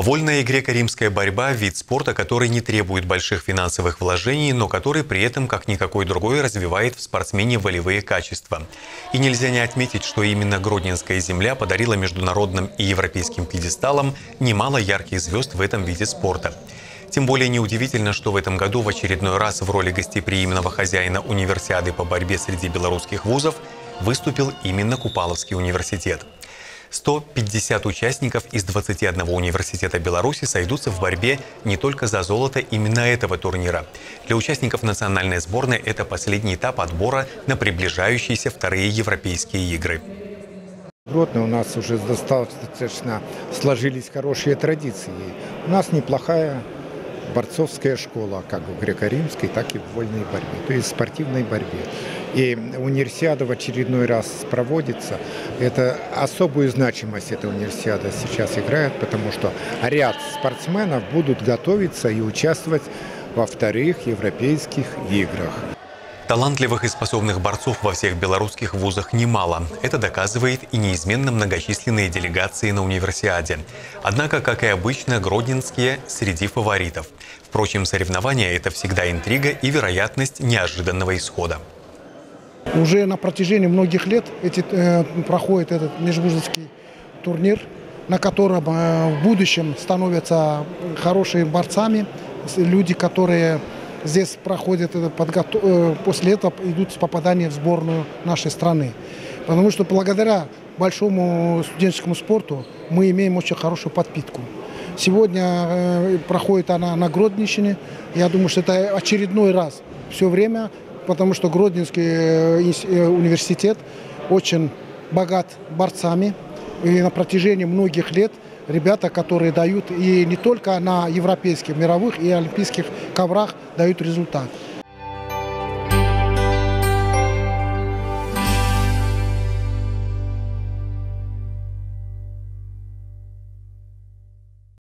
Вольная греко-римская борьба – вид спорта, который не требует больших финансовых вложений, но который при этом, как никакой другой, развивает в спортсмене волевые качества. И нельзя не отметить, что именно Гродненская земля подарила международным и европейским пьедесталам немало ярких звезд в этом виде спорта. Тем более неудивительно, что в этом году в очередной раз в роли гостеприимного хозяина универсиады по борьбе среди белорусских вузов выступил именно Купаловский университет. 150 участников из 21 университета Беларуси сойдутся в борьбе не только за золото именно этого турнира. Для участников национальной сборной это последний этап отбора на приближающиеся вторые европейские игры. Гродно у нас уже достаточно сложились хорошие традиции. У нас неплохая борцовская школа, как в греко-римской, так и в вольной борьбе, то есть в спортивной борьбе. И универсиада в очередной раз проводится. Это особую значимость эта универсиада сейчас играет, потому что ряд спортсменов будут готовиться и участвовать во вторых европейских играх. Талантливых и способных борцов во всех белорусских вузах немало. Это доказывает и неизменно многочисленные делегации на универсиаде. Однако, как и обычно, гродненские среди фаворитов. Впрочем, соревнования – это всегда интрига и вероятность неожиданного исхода. Уже на протяжении многих лет эти, э, проходит этот межвузовский турнир, на котором э, в будущем становятся хорошими борцами, люди, которые здесь проходят это подготов... Э, после этого идут попадания в сборную нашей страны. Потому что благодаря большому студенческому спорту мы имеем очень хорошую подпитку. Сегодня э, проходит она на Гродненщине. Я думаю, что это очередной раз все время, потому что Гродненский э, университет очень богат борцами. И на протяжении многих лет ребята, которые дают и не только на европейских, мировых и олимпийских коврах дают результат.